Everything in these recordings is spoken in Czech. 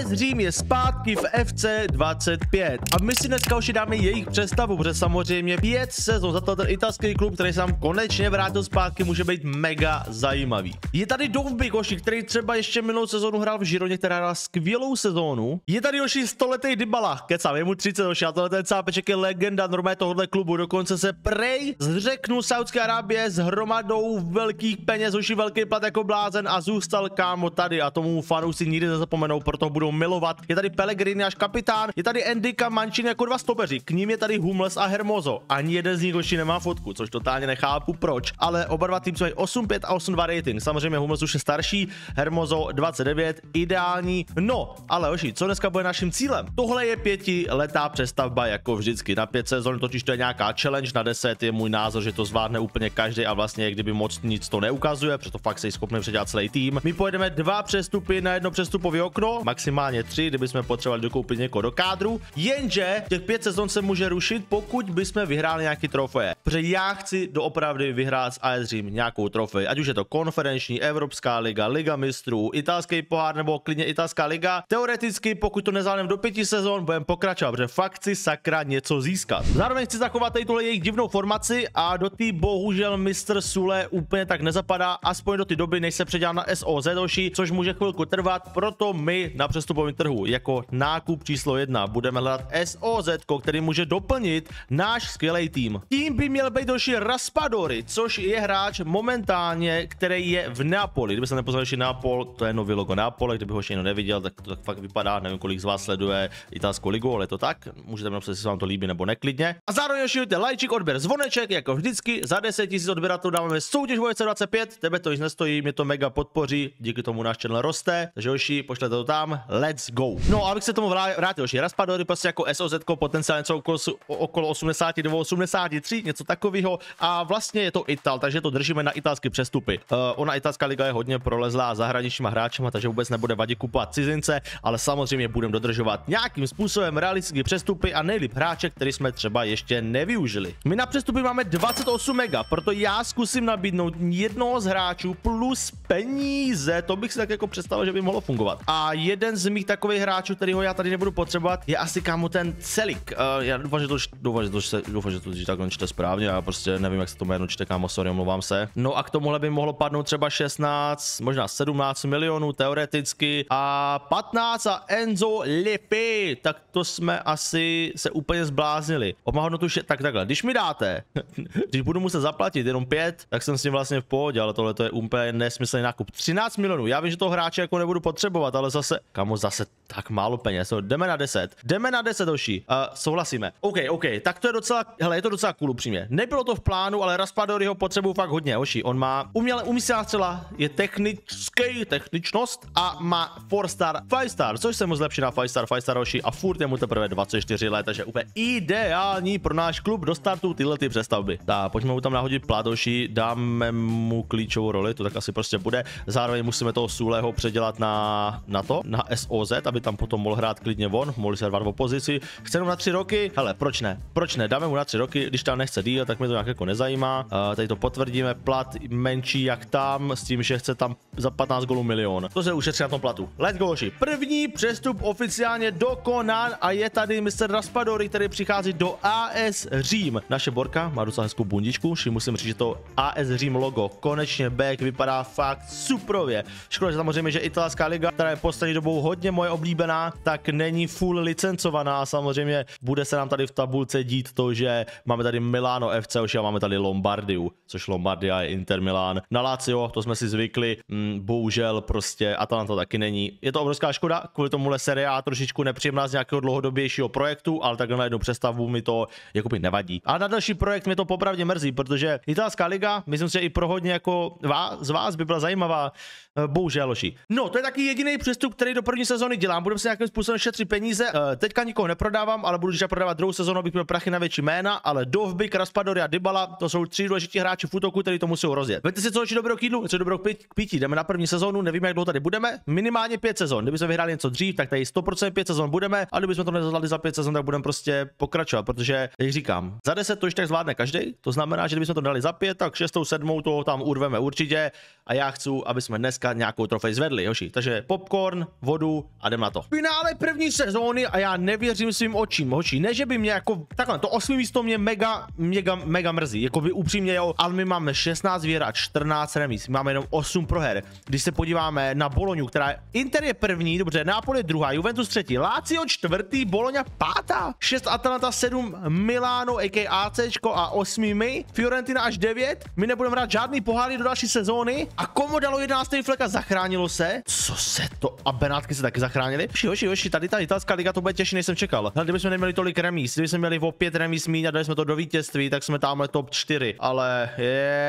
AS Řím je zpátky v FC 25 a my si dneska už dáme jejich představu, protože samozřejmě pět sezon za to ten italský klub, který se nám konečně vrátil zpátky, může být mega zajímavý. Je tady Dovby Koši, který třeba ještě minulou sezónu hrál v Žironě, která hrála skvělou sezónu. Je tady Joši stoletý Dybala, kecám, je mu 30 Joši, a tohle ten cápeček je legenda normálně tohohle klubu, dokonce se prej zřeknul Saudské Arábie s hromadou velkých peněz, Joši velký plat jako blázen a zůstal kámo tady a tomu fanoušci nikdy nezapomenou, proto budou milovat. Je tady Pellegrini až kapitán, je tady Endika Mancini jako dva stopeři, k ním je tady Hummels a Hermoso. Ani jeden z nich Joši nemá fotku, což totálně nechápu proč, ale oba dva týmy mají 8-5 a 8-2 rating. Samozřejmě Hummels už je starší, Hermoso 29, ideální. No, ale Joši, co dneska bude naším cílem? Tohle je pěti letá přestavba jako vždycky. Na pět sezon totiž to je nějaká challenge, na 10 je můj názor, že to zvládne úplně každý a vlastně kdyby moc nic to neukazuje, proto fakt se schopný předělat celý tým. My pojedeme dva přestupy na jedno přestupové okno, maximálně tři, kdyby jsme potřebovali dokoupit někoho do kádru. Jenže těch pět sezon se může rušit, pokud bychom vyhráli nějaký trofeje. Protože já chci doopravdy vyhrát s AS Řím nějakou trofej, ať už je to konferenční, Evropská liga, Liga mistrů, italský pohár nebo klidně italská liga. Teoreticky, pokud to nezvládneme do pěti sezon, budeme pokračovat, protože fakt chci sakra něco získat. Zároveň chci zachovat tady tuhle jejich divnou formaci a do té bohužel Mr. Sule úplně tak nezapadá, aspoň do té doby, než se předělá na SOZ což může chvilku trvat, proto my na přestupovém trhu jako nákup číslo jedna budeme hledat SOZ, který může doplnit náš skvělý tým. Tím by měl být doši Raspadori, což je hráč momentálně, který je v Neapoli. Kdyby se nepoznal ještě Neapol, to je nový logo Neapole, kdyby ho ještě někdo neviděl, tak to tak fakt vypadá. Nevím, kolik z vás sleduje italskou ligu, ale je to tak. Můžete mi napsat, jestli se vám to líbí nebo neklidně. A zároveň ještě lajčík, odběr, zvoneček, jako vždycky. Za 10 000 odběratelů dáváme soutěž v 25, tebe to již nestojí, mě to mega podpoří, díky tomu náš channel roste. Takže Joši, pošlete to tam, let's go. No, abych se tomu vrátil, Joši, Raspadori prostě jako SOZ potenciálně něco okolo, okolo 82, 83, něco takového. A vlastně je to Ital, takže to držíme na italské přestupy. Uh, ona italská liga je hodně prolezlá zahraničníma hráčema, takže vůbec nebude vadit kupovat cizince, ale samozřejmě budeme dodržovat nějakým způsobem realistické přestupy a nejlíp hráče, který jsme třeba ještě nevyužili. My na přestupy máme 28 mega, proto já zkusím nabídnout jednoho z hráčů plus peníze, to bych si tak jako představil, že by mohlo fungovat. A jeden mých takových hráčů, kterýho já tady nebudu potřebovat, je asi kámo ten Celik. Uh, já doufám, že to, doufám, že to, doufám, že to tak čte správně, já prostě nevím, jak se to jméno čte, kámo, sorry, omlouvám se. No a k tomuhle by mohlo padnout třeba 16, možná 17 milionů teoreticky a 15 a Enzo Lippi, tak to jsme asi se úplně zbláznili. Má hodnotu še- tak takhle, když mi dáte, když budu muset zaplatit jenom 5, tak jsem s tím vlastně v pohodě, ale tohle to je úplně nesmyslný nákup. 13 milionů, já vím, že toho hráče jako nebudu potřebovat, ale zase, kamo, zase tak málo peněz, no, jdeme na 10, jdeme na 10 oší, uh, souhlasíme. OK, OK, tak to je docela, hele, je to docela cool upřímně. Nebylo to v plánu, ale Raspadori ho potřebuju fakt hodně, oší. On má uměle umístěná střela, je technický, techničnost a má 4 star, 5 star, což se mu zlepší na 5 star, 5 star oší a furt je mu teprve 24 let, takže úplně ideální pro náš klub do startu tyhle ty přestavby. Tak, pojďme mu tam nahodit pládoši, dáme mu klíčovou roli, to tak asi prostě bude. Zároveň musíme toho Sulého předělat na, na to, na SOZ, aby tam potom mohl hrát klidně von, mohli se hrát v opozici. Chce na tři roky, hele, proč ne? Proč ne? Dáme mu na tři roky, když tam nechce díl, tak mi to nějak jako nezajímá. Uh, tady to potvrdíme, plat menší jak tam, s tím, že chce tam za 15 golů milion. To se ušetří na tom platu. Let's go, oši. První přestup oficiálně dokonán a je tady Mr. Raspadori, který přichází do AS Řím. Naše Borka má docela hezkou bundičku, ši musím říct, že to AS Řím logo konečně back vypadá fakt suprově. Škoda, že samozřejmě, že italská liga, která je poslední dobou hodně moje oblíbená, tak není full licencovaná. Samozřejmě bude se nám tady v tabulce dít to, že máme tady Milano FC už a máme tady Lombardiu, což Lombardia je Inter Milan. Na Lazio, to jsme si zvykli, mm, bohužel prostě Atalanta taky není. Je to obrovská škoda, kvůli tomuhle Serie A trošičku nepříjemná z nějakého dlouhodobějšího projektu, ale takhle na jednu přestavu mi to jakoby nevadí. A na další projekt mi to popravdě mrzí, protože italská liga, myslím si, že i pro hodně jako vás, z vás by byla zajímavá, eh, bohužel loší. No, to je taky jediný přestup, který do první sezóny dělám. Budeme si nějakým způsobem šetřit peníze. Eh, Teďka nikoho neprodávám, ale budu prodávat druhou sezónu, abych měl prachy na větší jména, ale Dovby, Raspadori a Dybala, to jsou tři důležití hráči v útoku, který to musí rozjet. Víte si, co je dobrého kýdlu, co dobrého k pití. Jdeme na první sezónu, nevíme, jak dlouho tady budeme. Minimálně pět sezon. Kdyby jsme vyhráli něco dřív, tak tady 100% pět sezon budeme, a kdybychom to nezvládli za pět sezon, tak budeme prostě pokračovat, protože, jak říkám, za 10 to už tak zvládne každý. To znamená, že kdybychom to dali za pět, tak šestou, sedmou to tam urveme určitě. A já chci, aby jsme dneska nějakou trofej zvedli, hoši. Takže popcorn, vodu a jdeme na to. Finále první sezóny a já nevěřím svým očím, hoči. Ne, že by mě jako, takhle, to osmý místo mě mega, mega, mega mrzí. Jako by upřímně, jo, ale my máme 16 výher a 14 remis. Máme jenom 8 proher. Když se podíváme na Boloňu, která Inter je první, dobře, Napoli je druhá, Juventus třetí, Lazio čtvrtý, Boloňa pátá, 6 Atalanta, 7 Milano, a.k.a. AC a 8 my, Fiorentina až 9. My nebudeme hrát žádný poháry do další sezóny a komu dalo 11. fleka, zachránilo se. Co se to? A Benátky se taky zachránili? Hoši, hoši, hoši, tady ta italská liga to bude těžší, než jsem čekal. Ale kdybychom neměli tolik remíz, kdybychom měli o 5 remíz míň a dali jsme to do vítězství, tak jsme tamhle top 4. Ale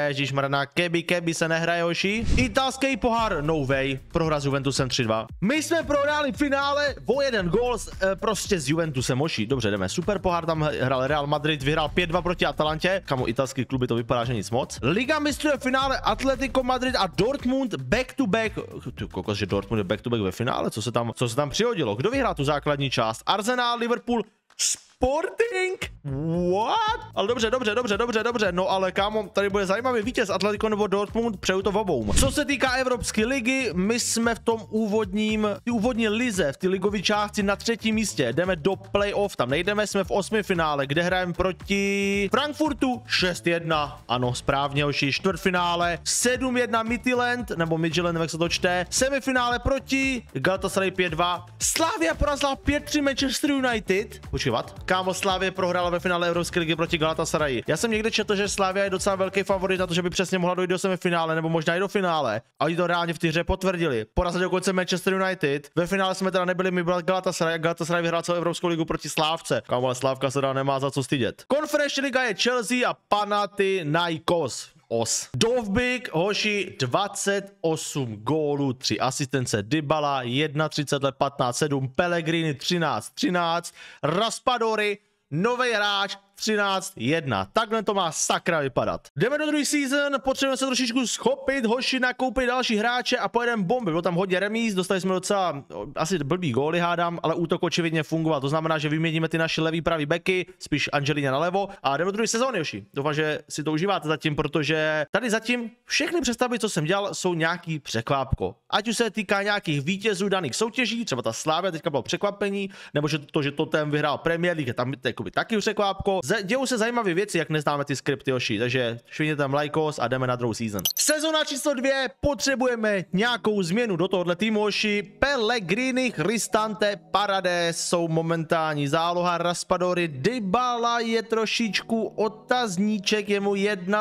ježíš marná, keby, keby se nehraje, hoši. Italský pohár, no way, prohra s Juventusem 3-2. My jsme prohráli finále o jeden gol e, prostě s Juventusem, hoši. Dobře, jdeme. Super pohár tam hrál Real Madrid, vyhrál 5-2 proti Atalantě. Kamu italský kluby to vypadá, že nic moc. Liga mistrů finále Atletico Madrid a Dortmund back to back. Ty kokos, že Dortmund je back to back ve finále, co se tam, co se tam přihodilo? Kdo vyhrál tu základní část? Arsenal, Liverpool, Sporting? What? Ale dobře, dobře, dobře, dobře, dobře. No ale kámo, tady bude zajímavý vítěz Atletico nebo Dortmund, přeju to v obou. Co se týká Evropské ligy, my jsme v tom úvodním, ty úvodní lize, v ty ligové části na třetím místě. Jdeme do playoff, tam nejdeme, jsme v osmi finále, kde hrajeme proti Frankfurtu 6-1. Ano, správně, už čtvrtfinále 7-1 Midland, nebo Midland, jak se to čte. Semifinále proti Galatasaray 5-2. Slavia porazila 5-3 Manchester United. Počívat. Kámo, Slávě prohrála ve finále Evropské ligy proti Galatasaray. Já jsem někde četl, že Slávia je docela velký favorit na to, že by přesně mohla dojít do semifinále nebo možná i do finále. A oni to reálně v té hře potvrdili. Porazili dokonce Manchester United. Ve finále jsme teda nebyli, my byla Galatasaray Galatasaray vyhrál celou Evropskou ligu proti Slávce. Kámo, ale Slávka se dá nemá za co stydět. Konferenční liga je Chelsea a Panathinaikos os. Dovbik, hoši, 28 gólů, 3 asistence, Dybala, 31 let 15, 7, Pellegrini, 13, 13, Raspadori, nový hráč, 13-1. Takhle to má sakra vypadat. Jdeme do druhý season, potřebujeme se trošičku schopit, hoši nakoupit další hráče a pojedeme bomby. Bylo tam hodně remíz, dostali jsme docela asi blbý góly hádám, ale útok očividně fungoval. To znamená, že vyměníme ty naše levý pravý beky, spíš Angelina na levo a jdeme do druhé sezóny, hoši. Doufám, že si to užíváte zatím, protože tady zatím všechny představy, co jsem dělal, jsou nějaký překvápko. Ať už se týká nějakých vítězů daných soutěží, třeba ta Slávia teďka bylo překvapení, nebo že to, že to ten vyhrál Premier League, tam je taky překvápko dějou se zajímavé věci, jak neznáme ty skripty oši, takže švině tam lajkos a jdeme na druhou season. Sezona číslo dvě, potřebujeme nějakou změnu do tohohle týmu oši. Pellegrini, Cristante, Parades jsou momentální záloha, Raspadori, Dybala je trošičku otazníček, je mu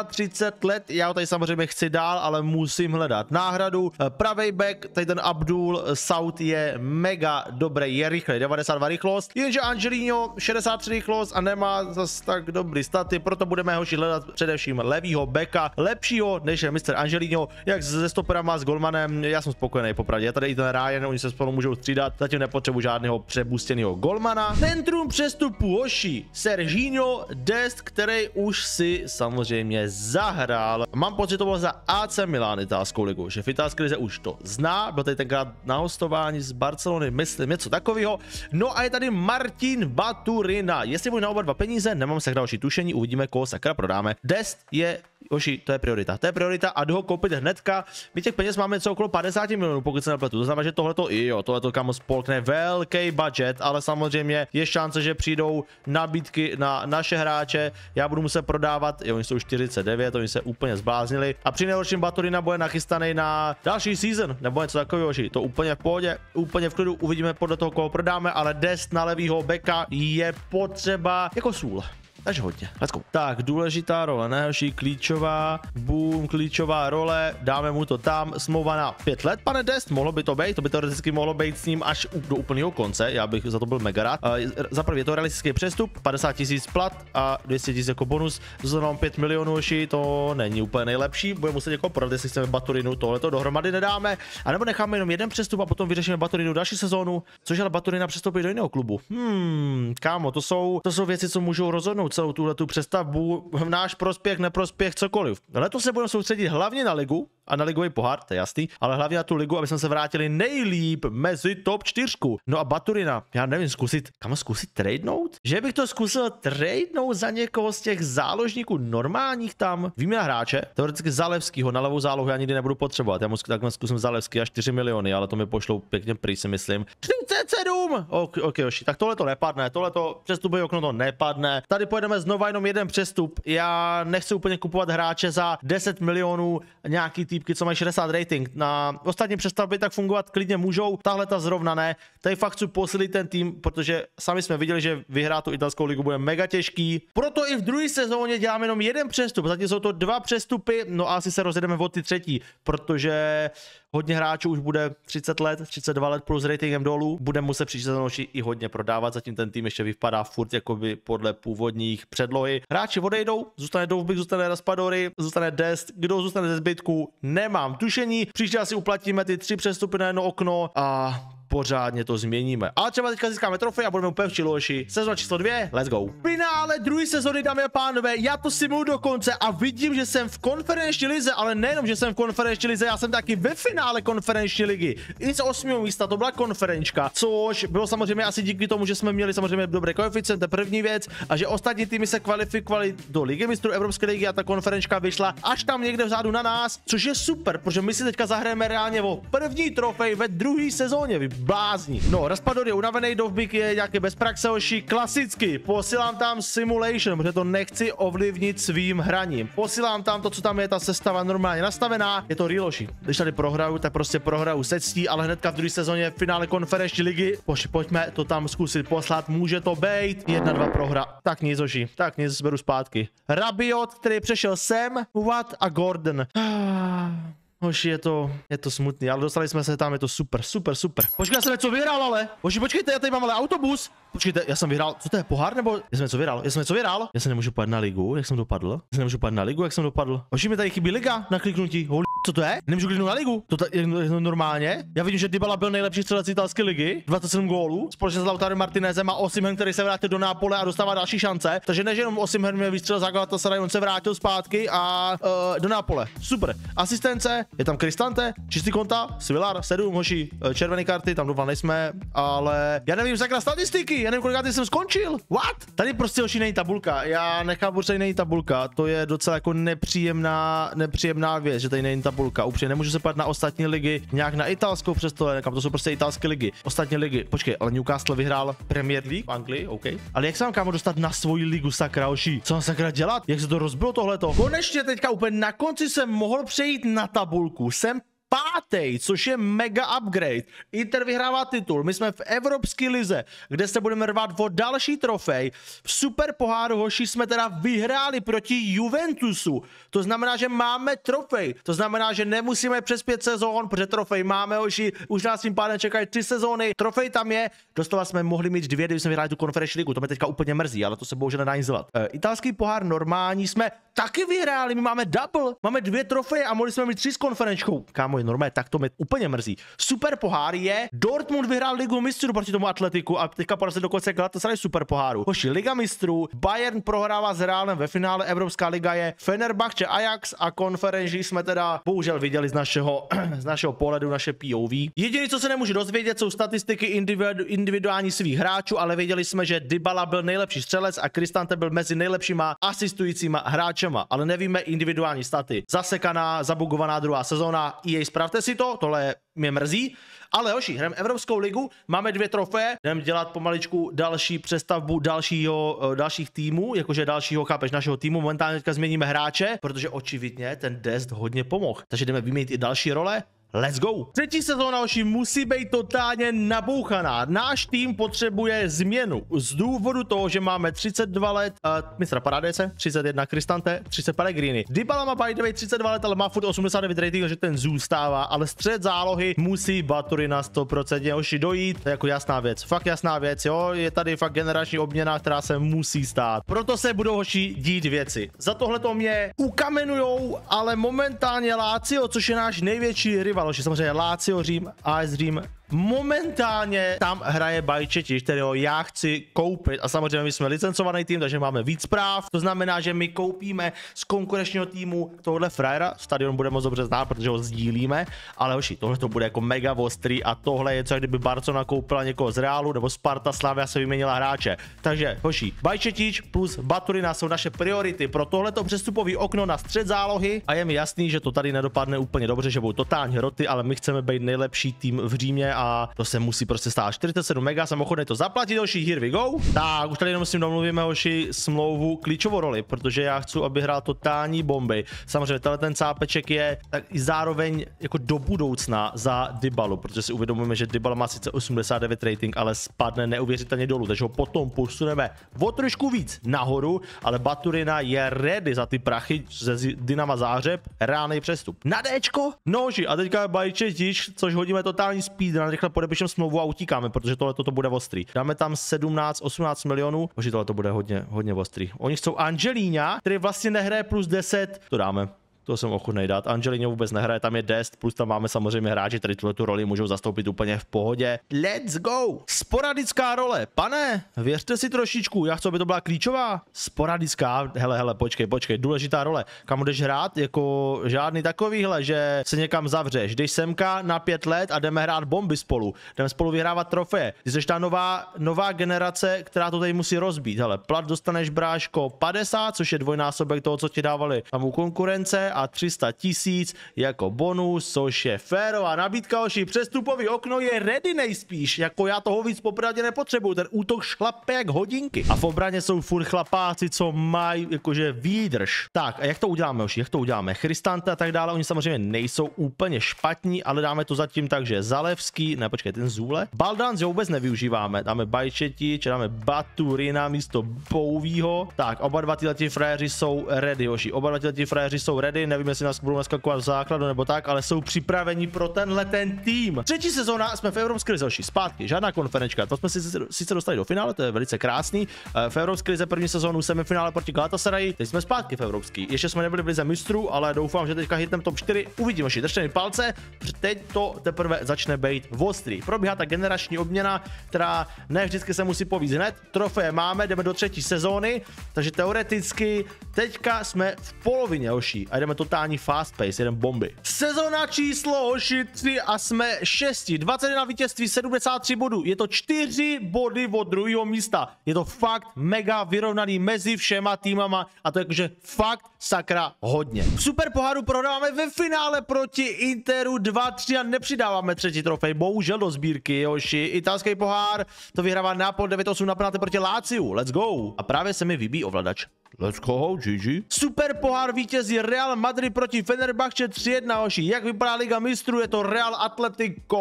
31 let, já ho tady samozřejmě chci dál, ale musím hledat náhradu. Pravej back, tady ten Abdul South je mega dobrý, je rychlý, 92 rychlost, jenže Angelino 63 rychlost a nemá zase tak dobrý staty, proto budeme hoši hledat především levýho beka, lepšího než je Mr. Angelino, jak se stoperama s Golmanem, já jsem spokojený popravdě, je tady i ten Ryan, oni se spolu můžou střídat, zatím nepotřebuji žádného přebustěného Golmana. Centrum přestupu hoši, Serginho Dest, který už si samozřejmě zahrál. Mám pocit, to bylo za AC Milan italskou ligu, že v italské lize už to zná, byl tady tenkrát na hostování z Barcelony, myslím něco takového. No a je tady Martin Baturina, jestli bude na oba dva peníze, nemám se další tušení, uvidíme, koho sakra prodáme. Dest je Oši, to je priorita. To je priorita a ho koupit hnedka. My těch peněz máme co okolo 50 milionů, pokud se nepletu. To znamená, že tohleto, i jo, tohleto kam spolkne velký budget, ale samozřejmě je šance, že přijdou nabídky na naše hráče. Já budu muset prodávat, jo, oni jsou 49, oni se úplně zbláznili. A při nejhorším Baturina bude nachystaný na další season, nebo něco takového, oši. To úplně v pohodě, úplně v klidu, uvidíme podle toho, koho prodáme, ale Dest na levýho beka je potřeba jako sůl. Takže hodně, let's go. Tak, důležitá role, nejhorší klíčová, boom, klíčová role, dáme mu to tam, smlouva na 5 let, pane Dest, mohlo by to být, to by teoreticky mohlo být s ním až do úplného konce, já bych za to byl mega rád. Uh, za prvý je to realistický přestup, 50 tisíc plat a 200 tisíc jako bonus, znamená 5 milionů oši, to není úplně nejlepší, budeme muset jako prodat, jestli chceme Baturinu, tohle to dohromady nedáme, a nebo necháme jenom jeden přestup a potom vyřešíme Baturinu další sezónu, což ale Baturina přestoupí do jiného klubu. Hmm, kámo, to jsou, to jsou věci, co můžou rozhodnout celou tuhle tu přestavbu v náš prospěch, neprospěch, cokoliv. Letos se budeme soustředit hlavně na ligu, a na ligový pohár, to je jasný, ale hlavně na tu ligu, aby jsme se vrátili nejlíp mezi top 4. No a Baturina, já nevím, zkusit, kam zkusit tradenout? Že bych to zkusil tradenout za někoho z těch záložníků normálních tam? Víme hráče, teoreticky Zalevskýho na levou zálohu já nikdy nebudu potřebovat, já mu tak zkusím Zalevský a 4 miliony, ale to mi pošlou pěkně prý si myslím. 47! Ok, ok, oši, tak tohle to nepadne, tohle to přestupové okno to nepadne. Tady pojedeme znova jenom jeden přestup. Já nechci úplně kupovat hráče za 10 milionů, nějaký týpky, co mají 60 rating. Na ostatní přestavby tak fungovat klidně můžou, tahle ta zrovna ne. Tady fakt chci posilit ten tým, protože sami jsme viděli, že vyhrát tu italskou ligu bude mega těžký. Proto i v druhé sezóně děláme jenom jeden přestup, zatím jsou to dva přestupy, no a asi se rozjedeme od ty třetí, protože hodně hráčů už bude 30 let, 32 let plus ratingem dolů, bude muset příští i hodně prodávat, zatím ten tým ještě vypadá furt jakoby podle původních předlohy. Hráči odejdou, zůstane Dovbik, zůstane Raspadory, zůstane Dest, kdo zůstane ze zbytku, nemám tušení, příště asi uplatíme ty tři přestupy na jedno okno a pořádně to změníme. Ale třeba teďka získáme trofej a budeme úplně v čiloši. Sezona číslo dvě, let's go. Finále druhé sezony, dámy a pánové, já to simuju do konce a vidím, že jsem v konferenční lize, ale nejenom, že jsem v konferenční lize, já jsem taky ve finále konferenční ligy. I z osmého místa to byla konferenčka, což bylo samozřejmě asi díky tomu, že jsme měli samozřejmě dobré koeficienty, první věc, a že ostatní týmy se kvalifikovali do ligy mistrů Evropské ligy a ta konferenčka vyšla až tam někde vzadu na nás, což je super, protože my si teďka zahrajeme reálně o první trofej ve druhé sezóně. Vy blázni. No, Raspador je unavený, Dovbik je nějaký bez praxe, oši, klasicky. Posílám tam simulation, protože to nechci ovlivnit svým hraním. Posílám tam to, co tam je, ta sestava normálně nastavená. Je to reloši. Když tady prohraju, tak prostě prohraju se ctí, ale hnedka v druhé sezóně v finále konferenční ligy. Poši, pojďme to tam zkusit poslat, může to být. Jedna, dva prohra. Tak nic, oši, tak nic, beru zpátky. Rabiot, který přešel sem, Watt a Gordon. Hoši, je to, je to smutný, ale dostali jsme se tam, je to super, super, super. Počkej, já jsem něco vyhrál, ale. Hoši, počkejte, já tady mám ale autobus. Počkejte, já jsem vyhrál, co to je, pohár nebo? Já jsem něco vyhrál, já jsem něco vyhrál. Já se nemůžu padnout na ligu, jak jsem dopadl. Já se nemůžu padnout na ligu, jak jsem dopadl. Hoši, mi tady chybí liga na kliknutí. Holy, co to je? Nemůžu kliknout na ligu. To je normálně. Já vidím, že Dybala byl nejlepší střelec italské ligy, 27 gólů. Společně s Lautaro Martinezem a Osimhen, který se vrátil do Nápole a dostává další šance. Takže než jenom Osimhen měl výstřel za Galatasaray, on se vrátil zpátky a uh, do Nápole. Super. Asistence, je tam Kristante, čistý konta, Svilar, 7 hoši, eh, červené karty, tam doufám nejsme, ale já nevím sakra statistiky, já nevím, kolikrát jsem skončil. What? Tady prostě hoši není tabulka, já nechápu, že tady není tabulka, to je docela jako nepříjemná, nepříjemná věc, že tady není tabulka. Upřímně nemůžu se pát na ostatní ligy, nějak na italskou přesto, nekam, to jsou prostě italské ligy. Ostatní ligy, počkej, ale Newcastle vyhrál Premier League v Anglii, OK. Ale jak se mám kámo dostat na svoji ligu sakra, oši? Co mám sakra dělat? Jak se to rozbilo tohleto? Konečně teďka úplně na konci jsem mohl přejít na tabulku. Jsem pátý, což je mega upgrade. Inter vyhrává titul, my jsme v Evropské lize, kde se budeme rvát o další trofej. V super poháru hoši jsme teda vyhráli proti Juventusu. To znamená, že máme trofej. To znamená, že nemusíme přes pět sezón, protože trofej máme hoši, už nás tím pádem čekají tři sezóny. Trofej tam je, dostala jsme mohli mít dvě, kdyby jsme vyhráli tu konferenční ligu, to mě teďka úplně mrzí, ale to se bohužel nedá nic. E, italský pohár normální jsme taky vyhráli, my máme double, máme dvě trofeje a mohli jsme mít tři s konferenčkou. Kámo, je normálně, tak to mě úplně mrzí. Super pohár je, Dortmund vyhrál ligu mistrů proti tomu Atletiku a teďka porazil dokonce Galatasaray super poháru. Hoši, liga mistrů, Bayern prohrává s Realem ve finále, Evropská liga je Fenerbahce, Ajax a konferenci jsme teda bohužel viděli z našeho, z našeho pohledu, naše POV. Jediné, co se nemůžu dozvědět, jsou statistiky individu, individuální svých hráčů, ale věděli jsme, že Dybala byl nejlepší střelec a Kristante byl mezi nejlepšíma asistujícíma hráčema, ale nevíme individuální staty. Zasekaná, zabugovaná druhá sezóna, EA spravte si to, tohle mě mrzí. Ale hoši, hrajeme Evropskou ligu, máme dvě trofeje, jdeme dělat pomaličku další přestavbu dalšího, eh, dalších týmů, jakože dalšího, chápeš, našeho týmu. Momentálně teďka změníme hráče, protože očividně ten Dest hodně pomohl. Takže jdeme vyměnit i další role. Let's go! Třetí sezóna oši musí být totálně nabouchaná. Náš tým potřebuje změnu. Z důvodu toho, že máme 32 let uh, mistra Paradese, 31 Kristante, 30 Pellegrini. Dybala má by the way 32 let, ale má furt 89 rating, takže ten zůstává, ale střed zálohy musí Batury na 100% oši dojít. To je jako jasná věc, fakt jasná věc, jo. Je tady fakt generační obměna, která se musí stát. Proto se budou hoši dít věci. Za tohle to mě ukamenujou, ale momentálně Lácio, což je náš největší rival rival, že samozřejmě Lazio, Řím, AS Řím, Momentálně tam hraje Bajčetiš, kterého já chci koupit a samozřejmě my jsme licencovaný tým, takže máme víc práv. To znamená, že my koupíme z konkurenčního týmu tohle frajera, stadion bude moc dobře znát, protože ho sdílíme, ale hoši, tohle to bude jako mega ostrý a tohle je co, kdyby Barcelona koupila někoho z Realu nebo Sparta Slavia se vyměnila hráče. Takže hoši, Bajčetič plus Baturina jsou naše priority pro tohleto přestupový okno na střed zálohy a je mi jasný, že to tady nedopadne úplně dobře, že budou totální hroty, ale my chceme být nejlepší tým v Římě a to se musí prostě stát. 47 mega, jsem ochotný to zaplatit, hoši, here we go. Tak, už tady jenom s tím domluvíme, hoši, smlouvu klíčovou roli, protože já chci, aby hrál totální bomby. Samozřejmě, tenhle ten cápeček je tak i zároveň jako do budoucna za Dybalu, protože si uvědomujeme, že Dybala má sice 89 rating, ale spadne neuvěřitelně dolů, takže ho potom posuneme o trošku víc nahoru, ale Baturina je ready za ty prachy ze Dynama Zářeb, reálný přestup. Na Dčko? Noži, a teďka Bajčetič, což hodíme totální speed, na rychle podepíšem smlouvu a utíkáme, protože tohle to bude ostrý. Dáme tam 17, 18 milionů, možná tohle to bude hodně, hodně ostrý. Oni chcou Angelína, který vlastně nehraje plus 10, to dáme. To jsem ochotný dát. Angelino vůbec nehraje, tam je Dest, plus tam máme samozřejmě hráči, který tuhle tu roli můžou zastoupit úplně v pohodě. Let's go! Sporadická role. Pane, věřte si trošičku, já chci, aby to byla klíčová. Sporadická, hele, hele, počkej, počkej, důležitá role. Kam budeš hrát? Jako žádný takovýhle, že se někam zavřeš. Jdeš semka na pět let a jdeme hrát bomby spolu. Jdeme spolu vyhrávat trofeje. Ty jsi ta nová, nová generace, která to tady musí rozbít. Hele, plat dostaneš bráško 50, což je dvojnásobek toho, co ti dávali tam u konkurence a 300 tisíc jako bonus, což je férová nabídka, oši přestupový okno je ready nejspíš, jako já toho víc popravdě nepotřebuju, ten útok šlape jak hodinky. A v obraně jsou furt chlapáci, co mají jakože výdrž. Tak a jak to uděláme, oši, jak to uděláme? Christante a tak dále, oni samozřejmě nejsou úplně špatní, ale dáme to zatím tak, že Zalevský, ne počkej, ten Zůle. Baldans vůbec nevyužíváme, dáme Bajčeti, či dáme Baturina místo Bouvího. Tak, oba dva tyhle frajeři jsou ready, oši, oba dva tyhle frajeři jsou ready, nevím, jestli nás budou naskakovat v základu nebo tak, ale jsou připraveni pro tenhle ten tým. Třetí sezóna jsme v Evropské lize zpátky, žádná konferenčka, to jsme si sice dostali do finále, to je velice krásný. Eh, v Evropské lize první sezónu semifinále proti Galatasaray, teď jsme zpátky v Evropské. Ještě jsme nebyli v lize mistrů, ale doufám, že teďka hitneme top 4. Uvidíme, že držte mi palce, že teď to teprve začne být ostrý. Probíhá ta generační obměna, která ne vždycky se musí povíct hned. Trofeje máme, jdeme do třetí sezóny, takže teoreticky teďka jsme v polovině oší a jdeme totální fast pace, jeden bomby. Sezona číslo hoši 3 a jsme 6. 21 vítězství, 73 bodů. Je to 4 body od druhého místa. Je to fakt mega vyrovnaný mezi všema týmama a to jakože fakt sakra hodně. V super poháru prodáváme ve finále proti Interu 2-3 a nepřidáváme třetí trofej, bohužel do sbírky, hoši. Italský pohár, to vyhrává Napol 9-8 na penalty proti Láciu. Let's go. A právě se mi vybí ovladač. Let's go, GG. Super pohár vítězí Real Madrid proti Fenerbahce 3-1, hoši. Jak vypadá Liga mistrů? Je to Real Atletico.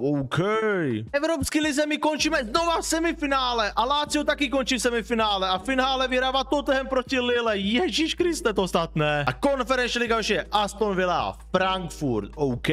OK. Evropský lize my končíme znova v semifinále. A Lazio taky končí v semifinále. A finále vyhrává Tottenham proti Lille. Ježíš Kriste, to snad ne. A konferenční liga už je Aston Villa, Frankfurt, OK.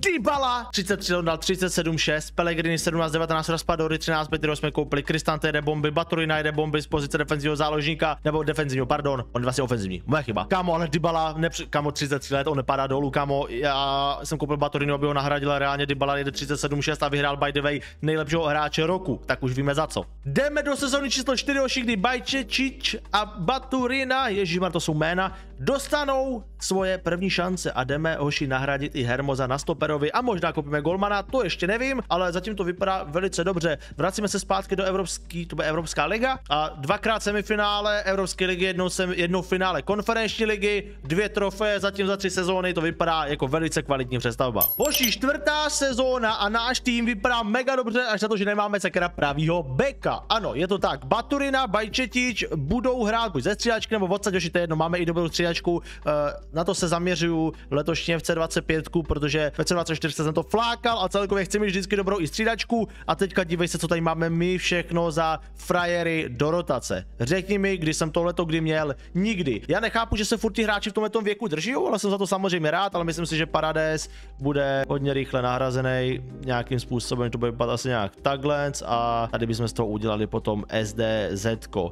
Dybala, 33 dal 37-6, Pellegrini 17-19, Raspadori 13-5, jsme koupili, Kristante jede bomby, Baturina jede bomby z pozice defenzivního záložníka, nebo defenzivního, pardon, on je vlastně ofenzivní, moje chyba. Kámo, ale Dybala, nepři, kámo 33 let, on nepadá dolů, kámo, já jsem koupil Baturinu, aby ho nahradil, reálně Dybala jede 37-6 a vyhrál by the way nejlepšího hráče roku, tak už víme za co. Jdeme do sezóny číslo 4, oši, kdy Bajčečič a Baturina, ježíma, to jsou jména, dostanou svoje první šance a jdeme hoši nahradit i Hermoza na stoperovi a možná koupíme Golmana, to ještě nevím, ale zatím to vypadá velice dobře. Vracíme se zpátky do Evropský, to bude Evropská liga a dvakrát semifinále Evropské ligy, jednou, sem, jednou finále konferenční ligy, dvě trofeje zatím za tři sezóny, to vypadá jako velice kvalitní přestavba. Hoši, čtvrtá sezóna a náš tým vypadá mega dobře, až za to, že nemáme sekera pravýho beka. Ano, je to tak. Baturina, Bajčetič budou hrát buď ze střídačky nebo odsaď, to je jedno, máme i dobrou střídačku. Uh, na to se zaměřuju letošně v C25, protože v C24 jsem to flákal a celkově chci mít vždycky dobrou i střídačku. A teďka dívej se, co tady máme my všechno za frajery do rotace. Řekni mi, kdy jsem tohleto kdy měl, nikdy. Já nechápu, že se furt ti hráči v tomto věku drží, ale jsem za to samozřejmě rád, ale myslím si, že Parades bude hodně rychle nahrazený nějakým způsobem, to bude vypadat asi nějak takhle a tady bychom z toho udělali potom SDZ.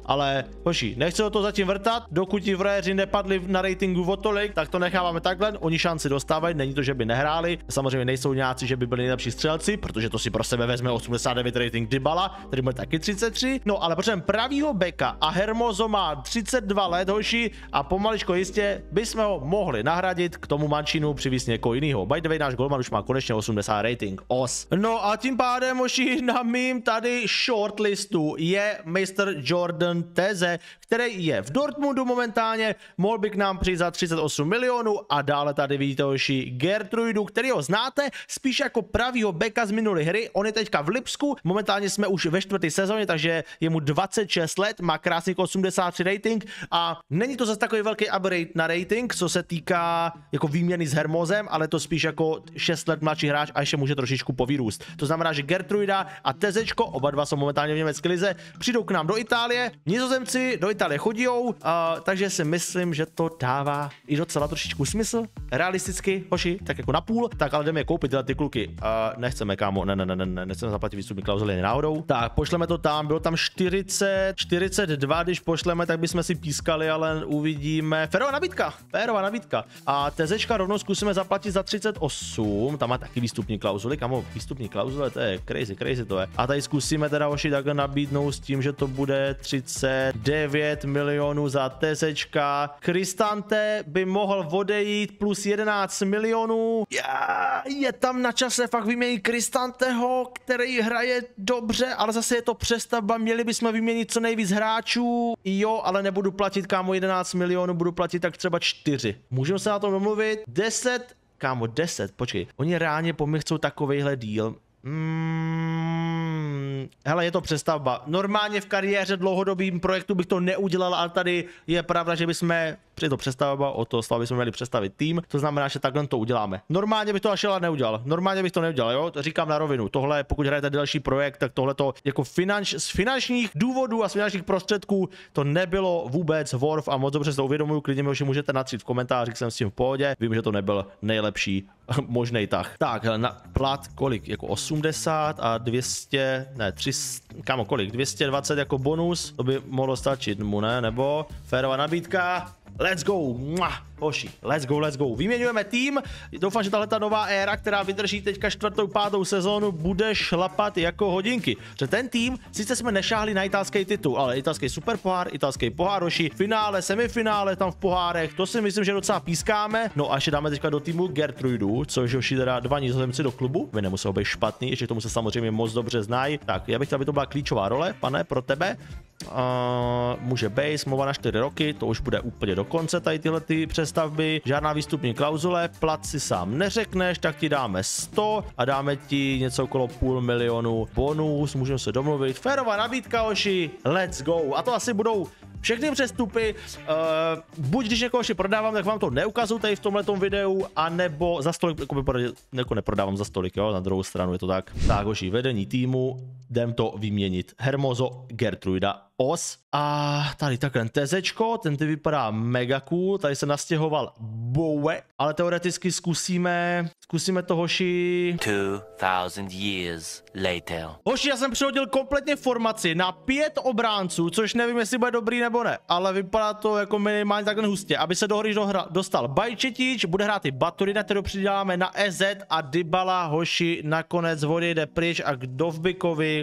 Ale hoši, nechci o to zatím vrtat, dokud ti frajeři nepadli na ratingu o tolik, tak to necháváme takhle, oni šanci dostávají, není to, že by nehráli, samozřejmě nejsou nějací, že by byli nejlepší střelci, protože to si pro sebe vezme 89 rating Dybala, který byl taky 33, no ale protože pravýho beka a Hermoso má 32 let, hoši, a pomaličko jistě bychom ho mohli nahradit k tomu mančinu přivíst někoho jiného. By the way, náš golman už má konečně 80 rating, os. No a tím pádem, hoši, na mým tady shortlistu je Mr. Jordan Teze, který je v Dortmundu momentálně, mohl by k nám přijít za 38 milionů a dále tady vidíte hoši Gertruidu, který ho znáte spíš jako pravýho beka z minulé hry, on je teďka v Lipsku, momentálně jsme už ve čtvrté sezóně, takže je mu 26 let, má krásný 83 rating a není to zase takový velký upgrade na rating, co se týká jako výměny s Hermozem, ale to spíš jako 6 let mladší hráč a ještě může trošičku povyrůst. To znamená, že Gertruida a Tezečko, oba dva jsou momentálně v německé lize, přijdou k nám do Itálie, nizozemci do Itálie chodí, uh, takže si myslím, že to dává i docela trošičku smysl. Realisticky, hoši, tak jako na půl, tak ale jdeme je koupit tyhle ty kluky. Uh, nechceme, kámo, ne, ne, ne, ne, nechceme zaplatit výstupní klauzuly náhodou. Tak, pošleme to tam, bylo tam 40, 42, když pošleme, tak bychom si pískali, ale uvidíme. Ferová nabídka, férová nabídka. A tezečka rovnou zkusíme zaplatit za 38, tam má taky výstupní klauzuly, kamo, výstupní klauzule, to je crazy, crazy to je. A tady zkusíme teda hoši takhle nabídnout s tím, že to bude 39 milionů za tezečka. Kristante by mohl odejít plus 11 milionů. Já, je tam na čase fakt vyměnit Kristanteho, který hraje dobře, ale zase je to přestavba, měli bychom vyměnit co nejvíc hráčů. Jo, ale nebudu platit kámo 11 milionů, budu platit tak třeba 4. Můžeme se na to domluvit? 10 kámo, 10, počkej, oni reálně po mě chcou takovejhle díl. Mm, hele, je to přestavba. Normálně v kariéře dlouhodobým projektu bych to neudělal, ale tady je pravda, že bychom při to přestavba, o to slavy jsme měli přestavit tým, to znamená, že takhle to uděláme. Normálně bych to až neudělal, normálně bych to neudělal, jo, to říkám na rovinu. Tohle, pokud hrajete další projekt, tak tohle to jako finanč, z finančních důvodů a z finančních prostředků to nebylo vůbec worth a moc dobře se to uvědomuju, klidně mi už můžete natřít v komentářích, jsem s tím v pohodě, vím, že to nebyl nejlepší možný tah. Tak, na plat kolik? Jako 80 a 200, ne, 300, kamo kolik? 220 jako bonus, to by mohlo stačit mu, ne? Nebo férová nabídka, Let's go! Mwah. Hoši, let's go, let's go. Vyměňujeme tým. Doufám, že tahle ta nová éra, která vydrží teďka čtvrtou, pátou sezónu, bude šlapat jako hodinky. Že ten tým, sice jsme nešáhli na italský titul, ale italský superpohár, italský pohár, hoši, finále, semifinále tam v pohárech, to si myslím, že docela pískáme. No a ještě dáme teďka do týmu Gertruidu, což hoši teda dva nizozemci do klubu. Vy nemusí být špatný, ještě tomu se samozřejmě moc dobře znají. Tak, já bych chtěl, aby to byla klíčová role, pane, pro tebe. Uh, může být, smlouva na 4 roky, to už bude úplně do konce tady tyhle ty přestavby, žádná výstupní klauzule, plat si sám neřekneš, tak ti dáme 100 a dáme ti něco okolo půl milionu bonus, můžeme se domluvit, férová nabídka, oši, let's go. A to asi budou všechny přestupy, uh, buď když někoho ještě prodávám, tak vám to neukazuju tady v tomhle videu, anebo za stolik, jako, jako neprodávám za stolik, jo, na druhou stranu je to tak. Tak, hoši, vedení týmu, jdem to vyměnit. Hermoso, Gertruida, Os. A tady takhle tezečko, ten ty vypadá mega cool, tady se nastěhoval Bowe, ale teoreticky zkusíme, zkusíme to hoši... 2000 years later. Hoši, já jsem přihodil kompletně formaci na pět obránců, což nevím, jestli bude dobrý nebo ne, ale vypadá to jako minimálně takhle hustě. Aby se do hry dohra, dostal Bajčetič, bude hrát i Batury, na kterou přidáme na EZ a Dybala, hoši, nakonec odejde pryč a k Dovbikovi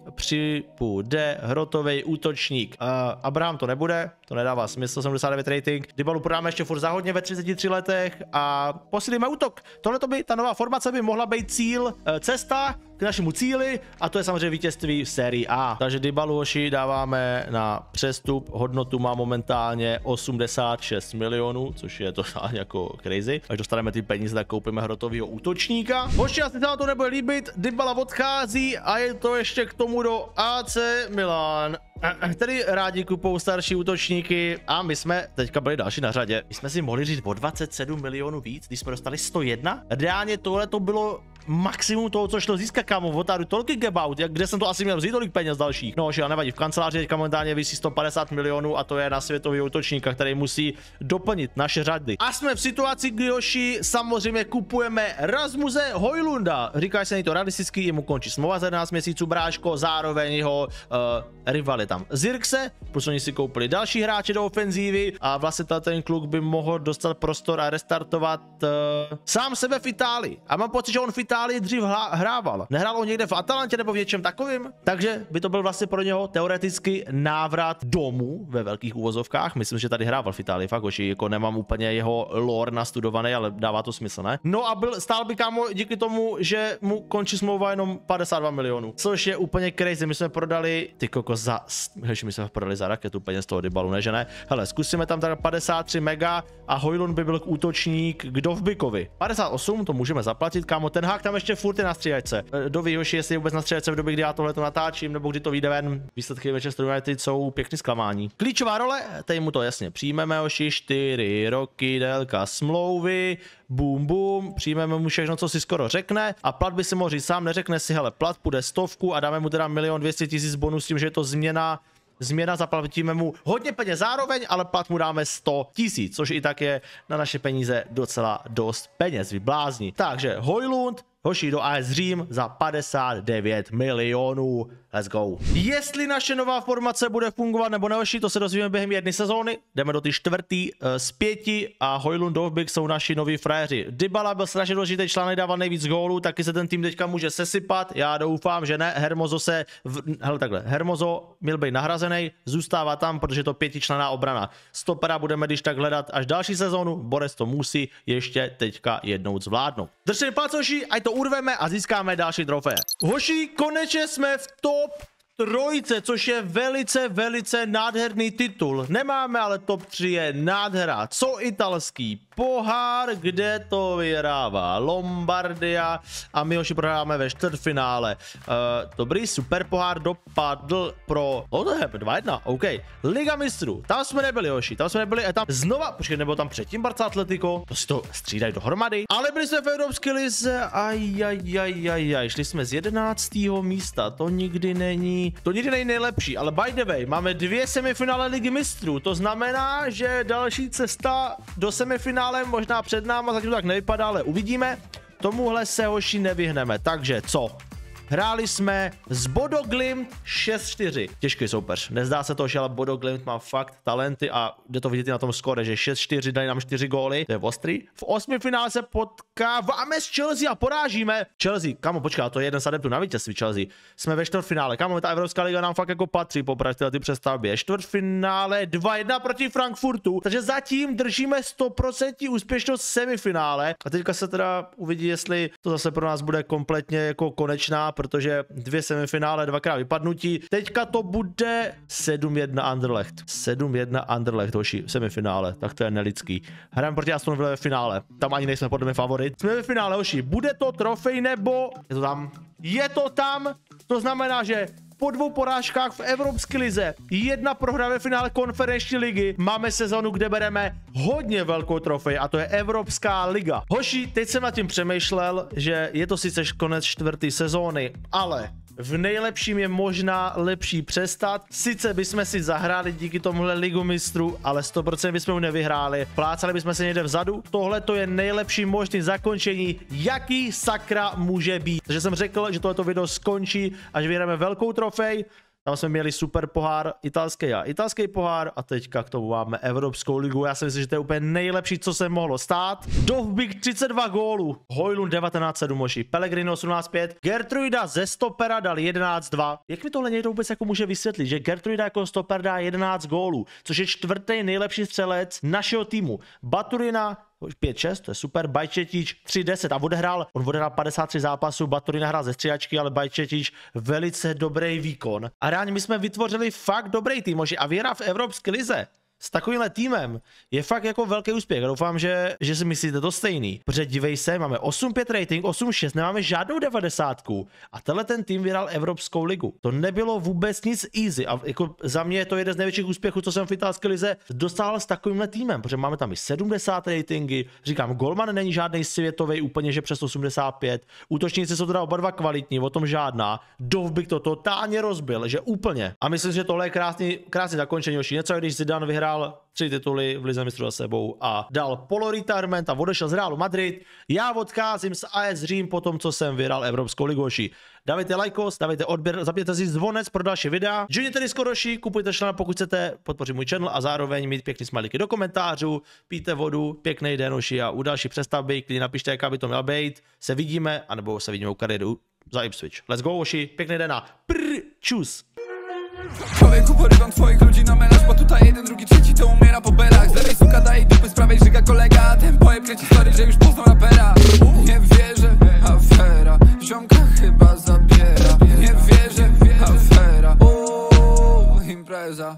připůjde hrotový útočník. Uh, Abraham to nebude, to nedává smysl, 79 rating. Dybalu prodáme ještě furt za hodně ve 33 letech a posílíme útok. Tohle to by, ta nová formace by mohla být cíl, uh, cesta k našemu cíli a to je samozřejmě vítězství v sérii A. Takže Dybalu hoši dáváme na přestup, hodnotu má momentálně 86 milionů, což je to jako crazy. Až dostaneme ty peníze, tak koupíme hrotového útočníka. Hoši, asi se to nebude líbit, Dybala odchází a je to ještě k tomu do AC Milan který rádi kupou starší útočníky a my jsme teďka byli další na řadě. My jsme si mohli říct o 27 milionů víc, když jsme dostali 101. Reálně tohle to bylo maximum toho, co šlo získat, kámo, otáru tolik gebaut, jak kde jsem to asi měl vzít tolik peněz dalších. No, že nevadí, v kanceláři teďka momentálně vysí 150 milionů a to je na světový útočníka, který musí doplnit naše řady. A jsme v situaci, kdy Joši samozřejmě kupujeme Rasmuse Hojlunda. Říká se mi to realisticky, jemu končí smlouva za 11 měsíců bráško, zároveň jeho uh, rival tam Zirkse, plus oni si koupili další hráče do ofenzívy a vlastně ten kluk by mohl dostat prostor a restartovat uh, sám sebe v Itálii. A mám pocit, že on v Itálii dřív hrával. Nehrál on někde v Atalantě nebo v něčem takovým? Takže by to byl vlastně pro něho teoreticky návrat domů ve velkých úvozovkách. Myslím, že tady hrával v Itálii, fakt oči, jako nemám úplně jeho lore nastudovaný, ale dává to smysl, ne? No a byl, stál by kámo díky tomu, že mu končí smlouva jenom 52 milionů, což je úplně crazy. My jsme prodali, ty koko za, hež, my jsme prodali za raketu peněz toho dybalu, ne že ne? Hele, zkusíme tam tak 53 mega a Hojlun by byl útočník k Dovbikovi. 58 to můžeme zaplatit, kámo, ten hák tam ještě furt je na střílečce. Do Joši, jestli je vůbec na střílečce v době, kdy já tohle to natáčím, nebo kdy to vyjde ven. Výsledky Manchester United jsou pěkný zklamání. Klíčová role, tady mu to jasně přijmeme, Oši, 4 roky, délka smlouvy, boom boom, přijmeme mu všechno, co si skoro řekne a plat by si mohl říct sám, neřekne si, hele, plat půjde stovku a dáme mu teda milion 200 tisíc bonus tím, že je to změna změna, zaplatíme mu hodně peněz zároveň, ale plat mu dáme 100 tisíc, což i tak je na naše peníze docela dost peněz, vyblázni. Takže Hojlund, hoší do AS Řím za 59 milionů. Let's go. Jestli naše nová formace bude fungovat nebo nehoší, to se dozvíme během jedné sezóny. Jdeme do ty čtvrtý uh, z pěti a Hojlund Dovbik jsou naši noví frajeři. Dybala byl strašně důležitý článek, dával nejvíc gólů, taky se ten tým teďka může sesypat. Já doufám, že ne. Hermozo se, v... hele takhle, Hermozo měl být nahrazený, zůstává tam, protože to pětičlená obrana. Stopera budeme když tak hledat až další sezónu. Borec to musí ještě teďka jednou zvládnout. Držte palce, ať to urveme a získáme další trofeje. Hoši, konečně jsme v top trojce, což je velice, velice nádherný titul. Nemáme, ale top 3 je nádhera. Co italský? pohár, kde to vyhrává Lombardia a my hoši prohráváme ve čtvrtfinále. Uh, dobrý, super pohár dopadl pro Oldham 2-1, OK. Liga mistrů, tam jsme nebyli hoši, tam jsme nebyli a tam znova, počkej, nebo tam předtím Barca Atletico, to si to střídají dohromady, ale byli jsme v Evropské lize, ajajajajaj, šli jsme z 11. místa, to nikdy není, to nikdy není nejlepší, ale by the way, máme dvě semifinále ligy mistrů, to znamená, že další cesta do semifinále finále možná před náma, zatím tak nevypadá, ale uvidíme. Tomuhle se hoši nevyhneme, takže co? Hráli jsme s Bodo Glimt 6-4. Těžký soupeř. Nezdá se to, že ale Bodo Glimt má fakt talenty a jde to vidět na tom skore, že 6-4 dali nám 4 góly. To je ostrý. V osmi finále se potkáváme s Chelsea a porážíme. Chelsea, kamo, počká, to je jeden z adeptů na vítězství Chelsea. Jsme ve čtvrtfinále. Kamo, ta Evropská liga nám fakt jako patří popravit tyhle ty přestavbě. Čtvrtfinále 2-1 proti Frankfurtu. Takže zatím držíme 100% úspěšnost semifinále. A teďka se teda uvidí, jestli to zase pro nás bude kompletně jako konečná protože dvě semifinále, dvakrát vypadnutí. Teďka to bude 7-1 Anderlecht. 7-1 Anderlecht, hoši, semifinále, tak to je nelidský. Hrajeme proti Aston Villa ve finále. Tam ani nejsme podle mě favorit. Jsme ve finále, hoši. Bude to trofej nebo... Je to tam. Je to tam. To znamená, že po dvou porážkách v Evropské lize, jedna prohra ve finále konferenční ligy, máme sezonu, kde bereme hodně velkou trofej a to je Evropská liga. Hoši, teď jsem nad tím přemýšlel, že je to sice konec čtvrtý sezóny, ale v nejlepším je možná lepší přestat. Sice bychom si zahráli díky tomuhle ligu mistrů, ale 100% bychom ho nevyhráli. Plácali bychom se někde vzadu. Tohle to je nejlepší možný zakončení, jaký sakra může být. Takže jsem řekl, že tohleto video skončí, až vyhráme velkou trofej. Tam jsme měli super pohár italský a italský pohár a teďka k tomu máme Evropskou ligu. Já si myslím, že to je úplně nejlepší, co se mohlo stát. Dovbik 32 gólů, Hojlun 19-7 moši, Pellegrino 18-5, Gertruida ze stopera dal 11-2. Jak mi tohle někdo vůbec jako může vysvětlit, že Gertruida jako stoper dá 11 gólů, což je čtvrtý nejlepší střelec našeho týmu. Baturina 5-6, to je super, Bajčetič 3-10 a odehrál, on odehrál 53 zápasů, Batory nahrál ze stříhačky, ale Bajčetič velice dobrý výkon. A reálně my jsme vytvořili fakt dobrý tým, a věra v Evropské lize s takovýmhle týmem je fakt jako velký úspěch. Doufám, že, že si myslíte to stejný. Protože dívej se, máme 8-5 rating, 8-6, nemáme žádnou 90. A tenhle ten tým vyhrál Evropskou ligu. To nebylo vůbec nic easy. A jako za mě je to jeden z největších úspěchů, co jsem v italské lize dostal s takovýmhle týmem, protože máme tam i 70 ratingy. Říkám, Golman není žádný světový úplně, že přes 85. Útočníci jsou teda oba dva kvalitní, o tom žádná. Dov bych to totálně rozbil, že úplně. A myslím, že tohle je krásný, krásný zakončení. Něco, když Zidane vyhrál tři tituly v Lize mistrů za sebou a dal poloretirement a odešel z Realu Madrid. Já odcházím z AS Řím po tom, co jsem vyhrál Evropskou ligu. Oši. Dávejte lajkos, dávejte odběr, zapněte si zvonec pro další videa. Joiněte Discordoši, kupujte člena, pokud chcete podpořit můj channel a zároveň mít pěkný smajlíky do komentářů, pijte vodu, pěkný den oši a u další přestavby, klidně napište, jaká by to měla být. Se vidíme, anebo se vidíme u kariéru za Ipswich. Let's go, oši, pěkný den a prr, čus. Człowieku porywam swoich ludzi na melarz Bo tutaj jeden, drugi, trzeci to umiera po belach. Z lewej suka daje dupy, z prawej żyga kolega. Ten pojeb kręci story, że już poznał rapera. Nie wierzę, afera. Ziomka chyba zabiera. Nie wierzę, afera. Uuu, impreza.